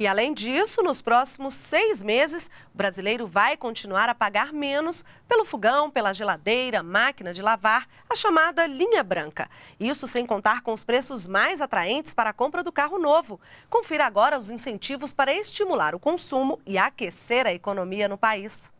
E além disso, nos próximos seis meses, o brasileiro vai continuar a pagar menos pelo fogão, pela geladeira, máquina de lavar, a chamada linha branca. Isso sem contar com os preços mais atraentes para a compra do carro novo. Confira agora os incentivos para estimular o consumo e aquecer a economia no país.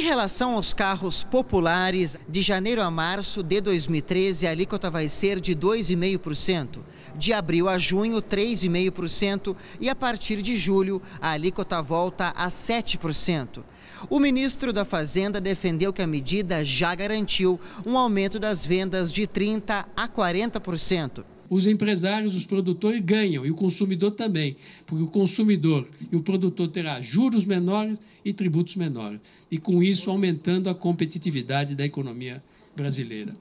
Em relação aos carros populares, de janeiro a março de 2013, a alíquota vai ser de 2,5%. De abril a junho, 3,5%. E a partir de julho, a alíquota volta a 7%. O ministro da Fazenda defendeu que a medida já garantiu um aumento das vendas de 30% a 40% os empresários, os produtores ganham e o consumidor também, porque o consumidor e o produtor terá juros menores e tributos menores, e com isso aumentando a competitividade da economia brasileira.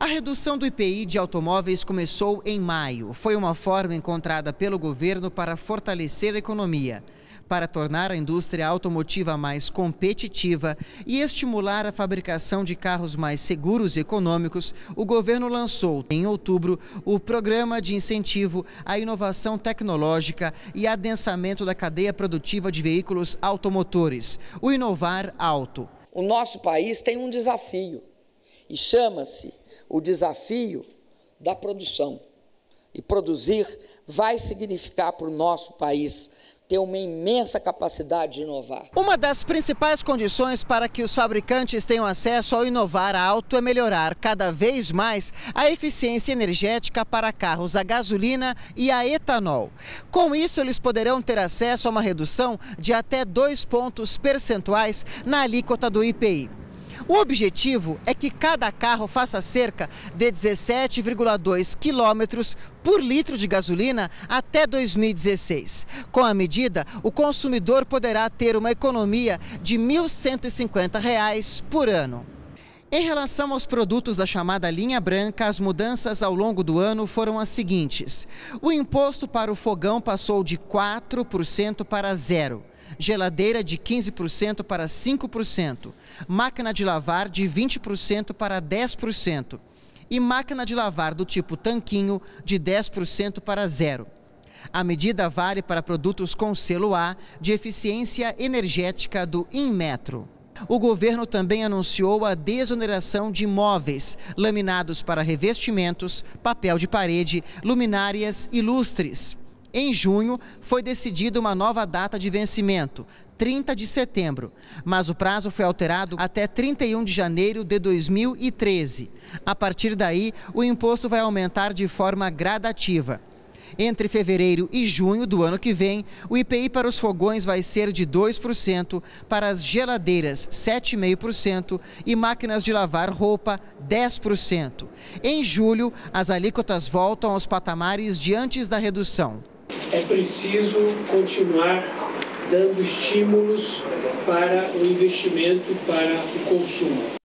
A redução do IPI de automóveis começou em maio. Foi uma forma encontrada pelo governo para fortalecer a economia para tornar a indústria automotiva mais competitiva e estimular a fabricação de carros mais seguros e econômicos, o governo lançou, em outubro, o Programa de Incentivo à Inovação Tecnológica e Adensamento da Cadeia Produtiva de Veículos Automotores, o Inovar Auto. O nosso país tem um desafio e chama-se o desafio da produção. E produzir vai significar para o nosso país ter uma imensa capacidade de inovar. Uma das principais condições para que os fabricantes tenham acesso ao inovar alto é melhorar cada vez mais a eficiência energética para carros a gasolina e a etanol. Com isso, eles poderão ter acesso a uma redução de até dois pontos percentuais na alíquota do IPI. O objetivo é que cada carro faça cerca de 17,2 quilômetros por litro de gasolina até 2016. Com a medida, o consumidor poderá ter uma economia de R$ 1.150 por ano. Em relação aos produtos da chamada linha branca, as mudanças ao longo do ano foram as seguintes: o imposto para o fogão passou de 4% para zero geladeira de 15% para 5%, máquina de lavar de 20% para 10% e máquina de lavar do tipo tanquinho de 10% para zero. A medida vale para produtos com selo A de eficiência energética do Inmetro. O governo também anunciou a desoneração de imóveis, laminados para revestimentos, papel de parede, luminárias e lustres. Em junho, foi decidida uma nova data de vencimento, 30 de setembro, mas o prazo foi alterado até 31 de janeiro de 2013. A partir daí, o imposto vai aumentar de forma gradativa. Entre fevereiro e junho do ano que vem, o IPI para os fogões vai ser de 2%, para as geladeiras 7,5% e máquinas de lavar roupa 10%. Em julho, as alíquotas voltam aos patamares de antes da redução é preciso continuar dando estímulos para o investimento, para o consumo.